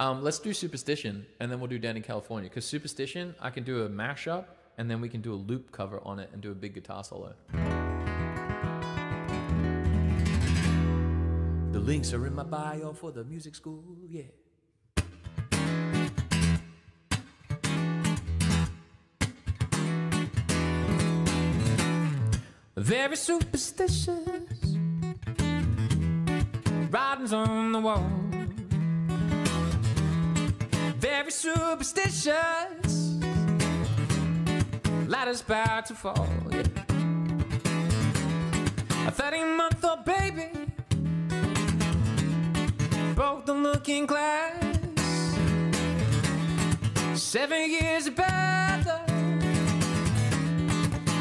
Um, let's do Superstition, and then we'll do Dani California. Because Superstition, I can do a mashup, and then we can do a loop cover on it and do a big guitar solo. The links are in my bio for the music school, yeah. Very superstitious, writings on the wall. Very superstitious, ladders about to fall. Yeah. A 13 month old baby, broke the looking glass. Seven years of luck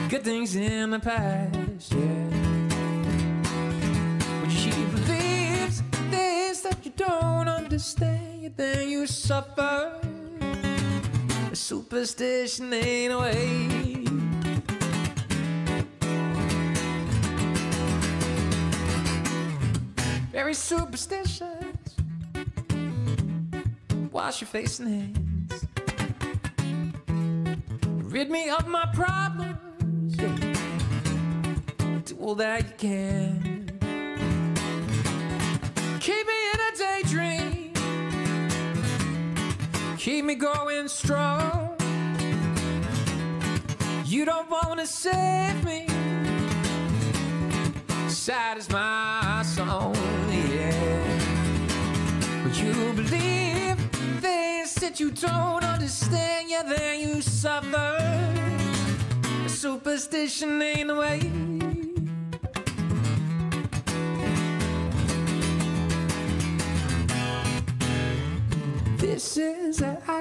good things in the past, yeah. But she believes things that you don't understand, then you suffer. Superstition ain't a way. Very superstitious. Wash your face and hands. Rid me of my problems. Do all that you can. Keep me going strong. You don't wanna save me. Sad is my song, yeah. But you believe things that you don't understand, yeah, then you suffer. Superstition ain't the way.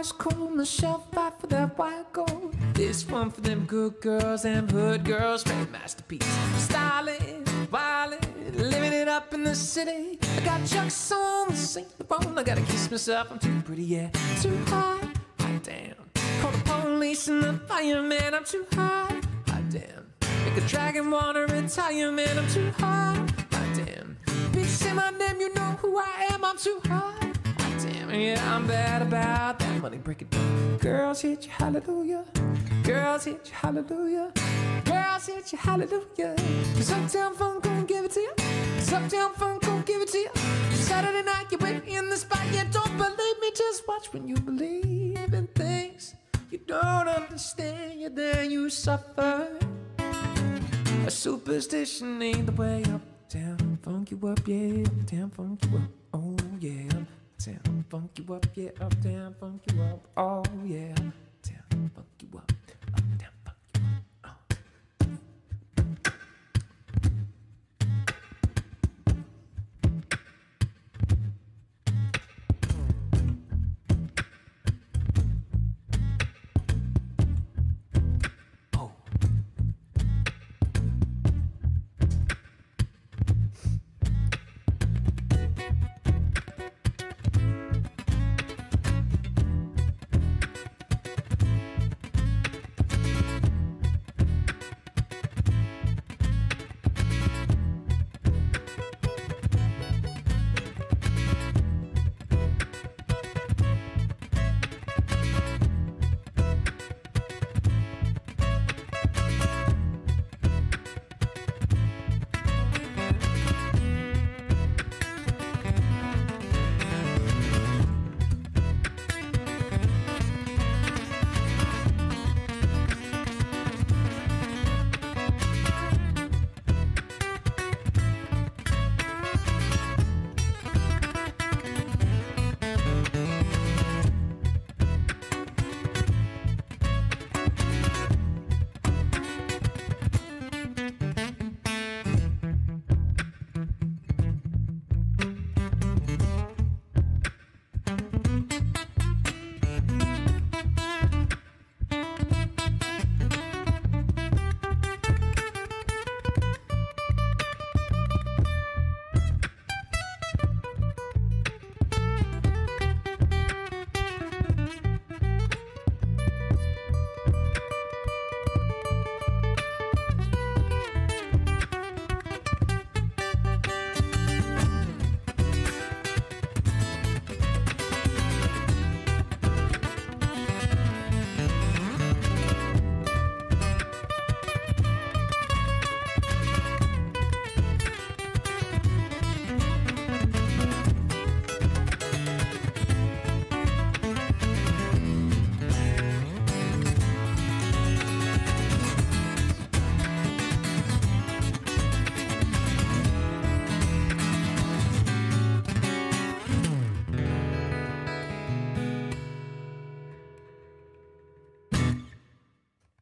Ice cold Michelle Pfeiffer that white gold. This one for them good girls and hood girls, straight masterpiece. Styling, violent, living it up in the city. I got chucks on, Saint Laurent. I gotta kiss myself. I'm too pretty, yeah, too hot. Hot damn. Call the police and the fireman. I'm too hot. Hot damn. Make a dragon wanna retire, man. I'm too hot. Hot damn. Bitch, say my name, you know who I am. I'm too hot. Damn. Yeah, I'm bad about that money. Break it down. Girls hit you, hallelujah. Girls hit you, hallelujah. Girls hit you, hallelujah. Cause Uptown Funk gon' give it to you. Cause Uptown Funk gon' give it to you. Saturday night, you're in the spot. Yeah, don't believe me, just watch when you believe in things you don't understand. Yeah, then you suffer. A superstition ain't the way uptown. Funk you up, yeah. Uptown funk you up. Oh, yeah. Uptown funk you up, yeah. Uptown funk you up. Oh, yeah. Uptown funk you up.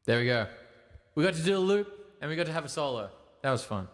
There we go. We got to do a loop and we got to have a solo. That was fun.